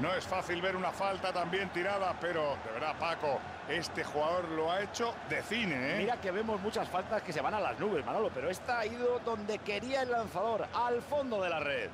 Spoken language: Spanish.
No es fácil ver una falta tan bien tirada, pero de verdad, Paco, este jugador lo ha hecho de cine. ¿eh? Mira que vemos muchas faltas que se van a las nubes, Manolo, pero esta ha ido donde quería el lanzador, al fondo de la red.